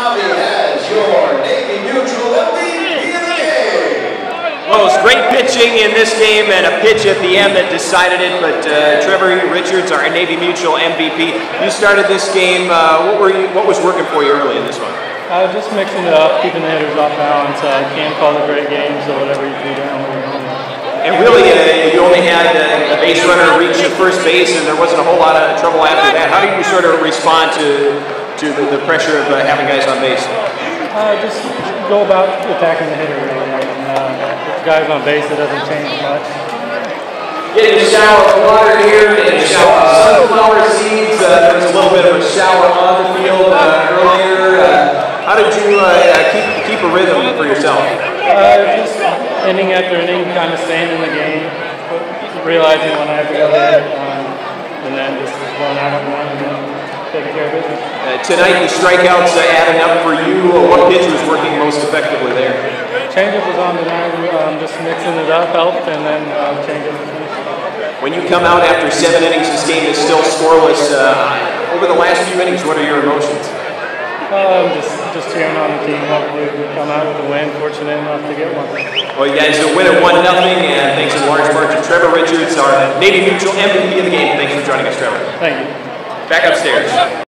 Bobby has your Navy Mutual MVP of the game. Well, it was great pitching in this game and a pitch at the end that decided it. But uh, Trevor Richards, our Navy Mutual MVP, you started this game. Uh, what were you, What was working for you early in this one? Uh, just mixing it up, keeping the hitters off balance. Uh, Cam called a great game, so whatever you do down, we're home. And really, uh, you only had uh, a base runner reach the first base, and there wasn't a whole lot of trouble after that. How did you sort of respond to to the, the pressure of uh, having guys on base? Uh, just go about attacking the hitter, really. And, uh, guys on base, it doesn't change much. Getting a shower of water here and a shower of sunflower seeds. Uh, there was a little bit of a shower on the field uh, earlier. Uh, how did you uh, keep keep a rhythm for yourself? Uh, just inning after inning, kind of staying in the game, realizing when I have to go there, um, and then just going out on one and then taking care of business. Uh, tonight, the strikeouts uh, adding up for you. Uh, what pitch was working most effectively there? Changeup was on tonight, um, just mixing it up helped, and then uh, changeup. When you come out after seven innings, this game is still scoreless. Uh, over the last few innings, what are your emotions? Um, just, just cheering on the team. Hopefully, we come out with a win. Fortunate enough to get one. Well, you guys are winning one nothing, and thanks in large part to Trevor Richards, our Navy Mutual MVP of the game. Thanks for joining us, Trevor. Thank you. Back upstairs.